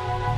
Bye.